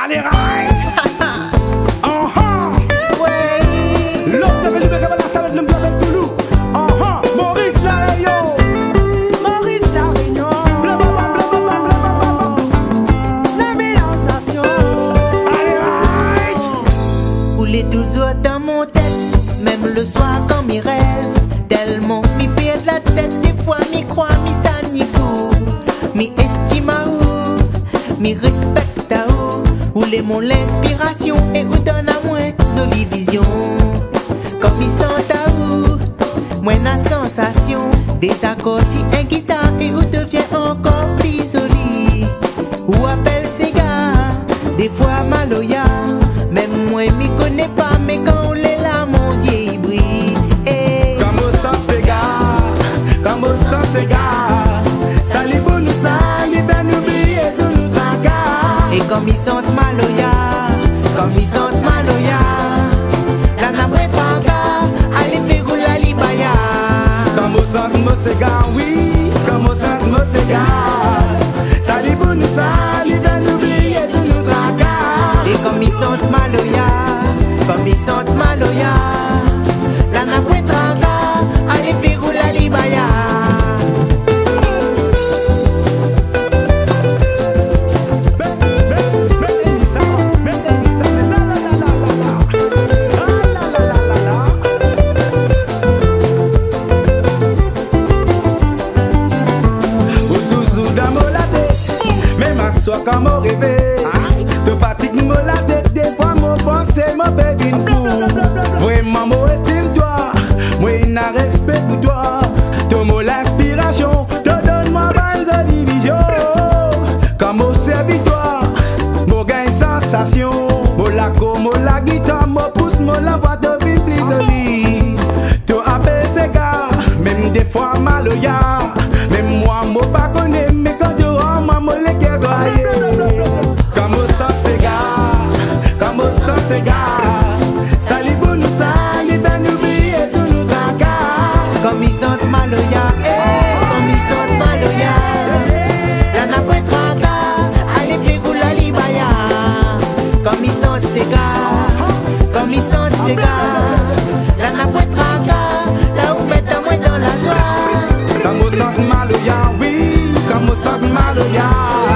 Allez, right! Uh-huh! L'homme de mon l'inspiration et où donne à moi jolie vision. Comme m'y sent à où, moi la sensation. Des accords si un guitare et où devient encore plus joli. Ou appelle ces gars, des fois maloya. Même moi m'y connais pas, mais quand on les là, mon yeux il brille. Eh. Comme au sang cigare, comme au sang cigare. Salut pour nous, salut, ben oublier de nous tracas. Et comme ils sont maloya, comme ils sont maloya. La nabre tranga, allez faire la libaya. Comme au sang de mon cigare, oui, comme au sang de mon cigare. Salut pour nous, salut, ben oublier de nous tracas. Et comme ils sont maloya, comme ils sont maloya. Quand mon réveil, te fatigue me la tête, des fois mon pensée me baby fou. Vraiment, moi estime toi, moi respect pour toi. Toi, moi l'inspiration, te donne base de division. Comme au servitoire, moi gagne sensation. Moi la go, moi la guitare, moi pousse, moi la voix Salut pour nous saluer dans nos vies et dans nos bagages Comme ils sont malouillés oh, eh. Comme ils sont malouillés oh, La napoétre en cas, allez-y pour la libaya. Comme ils sont malouillés Comme ils sont malouillés La napoétre en cas, là où mettons-nous dans la soie Comme ils sont malouillés, oh, oui. Comme ils sont malouillés